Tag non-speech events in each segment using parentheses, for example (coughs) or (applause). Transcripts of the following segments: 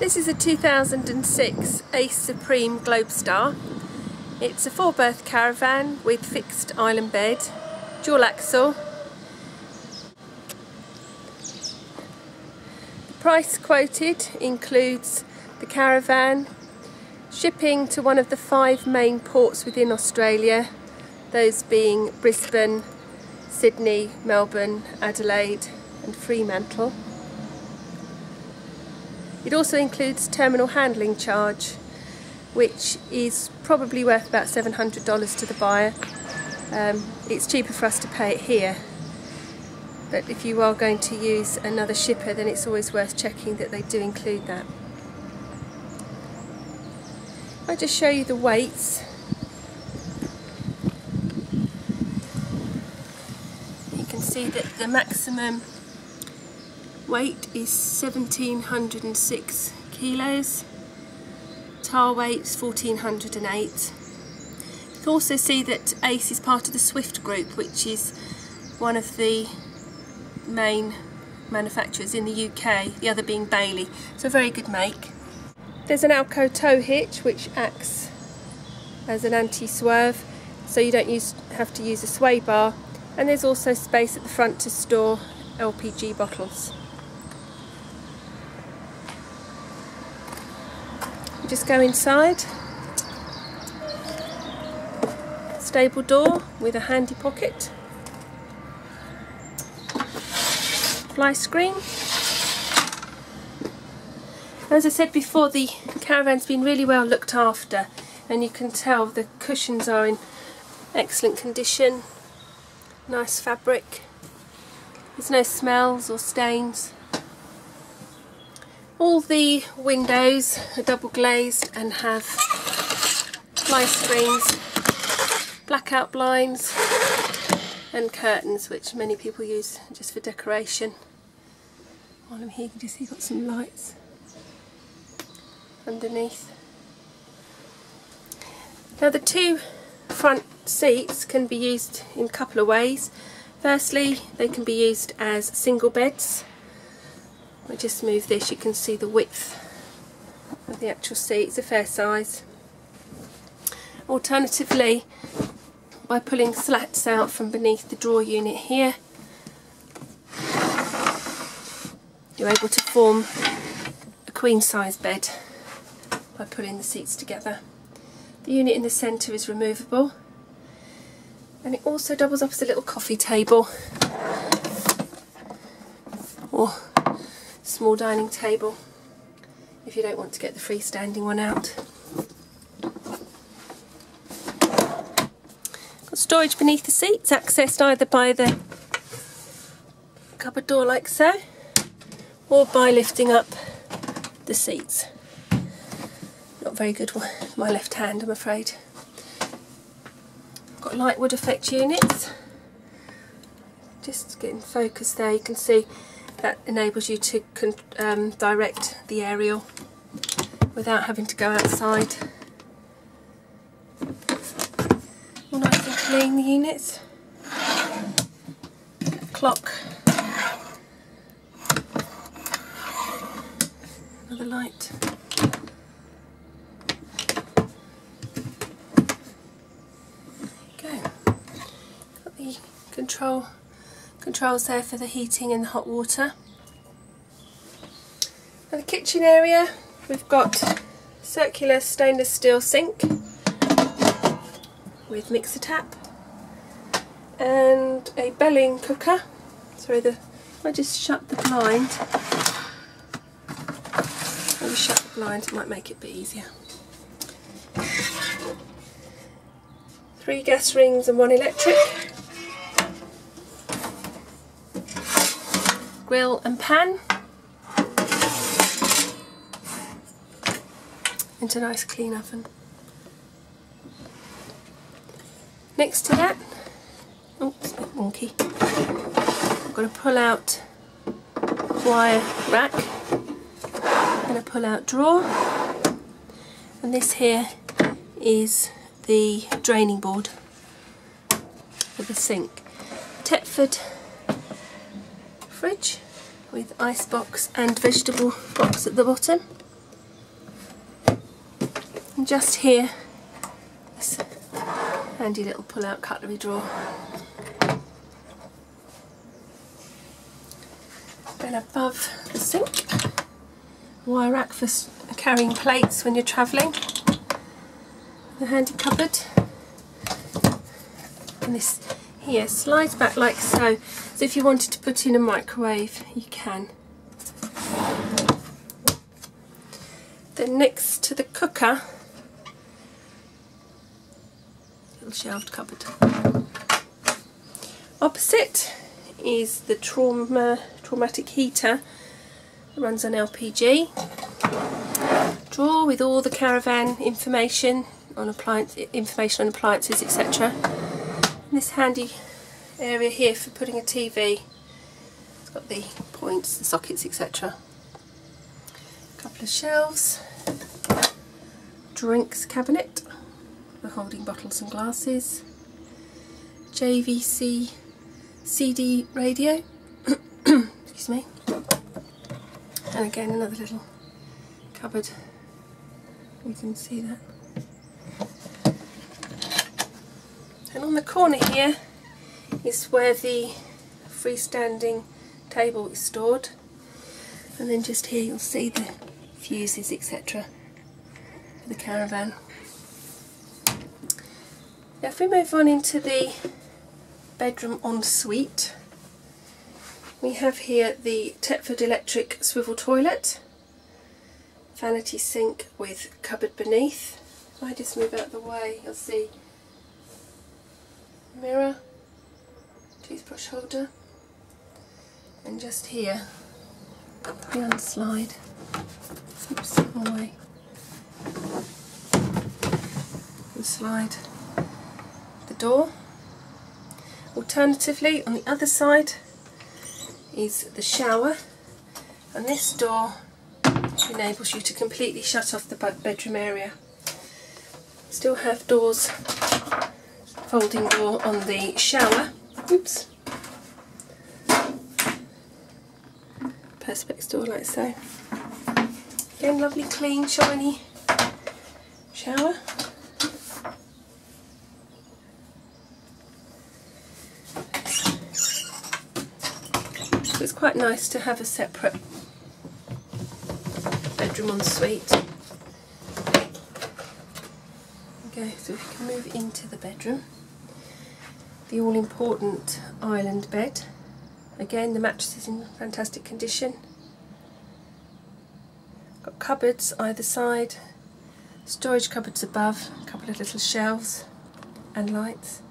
This is a 2006 Ace Supreme Globestar. It's a four berth caravan with fixed island bed, dual axle. The price quoted includes the caravan, shipping to one of the five main ports within Australia, those being Brisbane, Sydney, Melbourne, Adelaide and Fremantle. It also includes terminal handling charge, which is probably worth about $700 to the buyer. Um, it's cheaper for us to pay it here, but if you are going to use another shipper, then it's always worth checking that they do include that. I'll just show you the weights. You can see that the maximum weight is 1706 kilos. Tar weight is 1408 you can also see that ACE is part of the Swift group which is one of the main manufacturers in the UK the other being Bailey. So a very good make. There's an AL-KO tow hitch which acts as an anti-swerve so you don't use, have to use a sway bar. And there's also space at the front to store LPG bottles just go inside. Stable door with a handy pocket. Fly screen. As I said before, the caravan's been really well looked after and you can tell the cushions are in excellent condition. Nice fabric. There's no smells or stains. All the windows are double glazed and have fly screens, blackout blinds and curtains which many people use just for decoration. While I'm here you can just see got some lights underneath. Now the two front seats can be used in a couple of ways. Firstly they can be used as single beds I just move this, you can see the width of the actual seat, it's a fair size. Alternatively, by pulling slats out from beneath the drawer unit here, you're able to form a queen size bed by pulling the seats together. The unit in the centre is removable and it also doubles up as a little coffee table small dining table if you don't want to get the freestanding one out. Got storage beneath the seats, accessed either by the cupboard door like so or by lifting up the seats. Not very good with my left hand I'm afraid. Got light wood effect units. Just getting focus there you can see that enables you to um, direct the aerial without having to go outside. Nice and clean the units. Clock. Another light. Go. Got the control controls there for the heating and the hot water. For the kitchen area we've got circular stainless steel sink with mixer tap and a belling cooker. Sorry, the I just shut the blind. Maybe shut the blind, it might make it a bit easier. Three gas rings and one electric. Grill and pan into a nice clean oven. Next to that, oh it's a bit wonky, I'm going to pull out wire rack, I'm going to pull out drawer and this here is the draining board for the sink. Thetford fridge with ice box and vegetable box at the bottom. And just here, this handy little pull-out cutlery drawer. Then above the sink, wire rack for carrying plates when you're travelling. The handy cupboard. And this here slides back like so. So if you wanted to put in a microwave, you can. Then next to the cooker, little shelved cupboard. Opposite is the Truma Trumatic heater that runs on LPG. Drawer with all the caravan information on appliance information on appliances etc. This handy area here for putting a TV. It's got the points, the sockets etc. A couple of shelves, drinks cabinet for holding bottles and glasses, JVC CD radio, (coughs) excuse me, and again another little cupboard, you can see that. On the corner here is where the freestanding table is stored and then just here you'll see the fuses etc for the caravan. Now if we move on into the bedroom ensuite we have here the Thetford electric swivel toilet, vanity sink with cupboard beneath. If I just move out the way you'll see mirror, toothbrush holder, and just here the unslide. Oops, away. And slide the door. Alternatively, on the other side is the shower, and this door enables you to completely shut off the bedroom area. Still have doors folding door on the shower. Oops. Perspex door like so. Again, lovely, clean, shiny shower. So it's quite nice to have a separate bedroom ensuite. Okay, so you can move into the bedroom the all-important island bed. Again, the mattress is in fantastic condition. Got cupboards either side, storage cupboards above, a couple of little shelves and lights.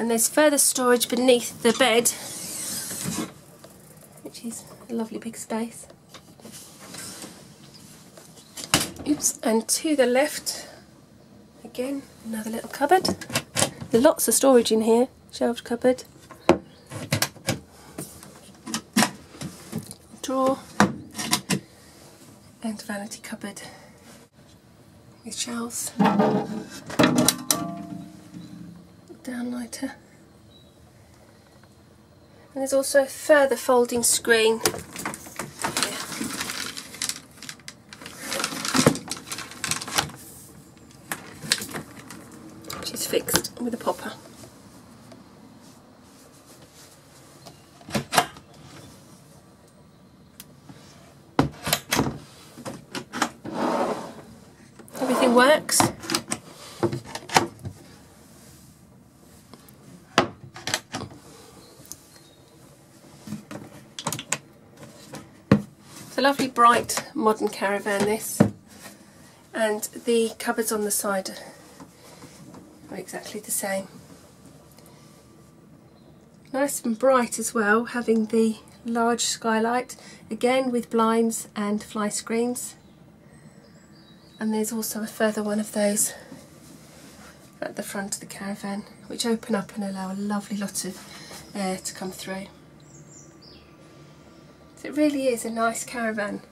And there's further storage beneath the bed, which is a lovely big space. Oops, and to the left, again, another little cupboard. Lots of storage in here, shelved cupboard. Drawer and vanity cupboard with shelves. Downlighter. And there's also a further folding screen fixed with a popper. Everything works. It's a lovely bright modern caravan this and the cupboards on the side are exactly the same. Nice and bright as well, having the large skylight, again with blinds and fly screens. And there's also a further one of those at the front of the caravan, which open up and allow a lovely lot of air to come through. So it really is a nice caravan.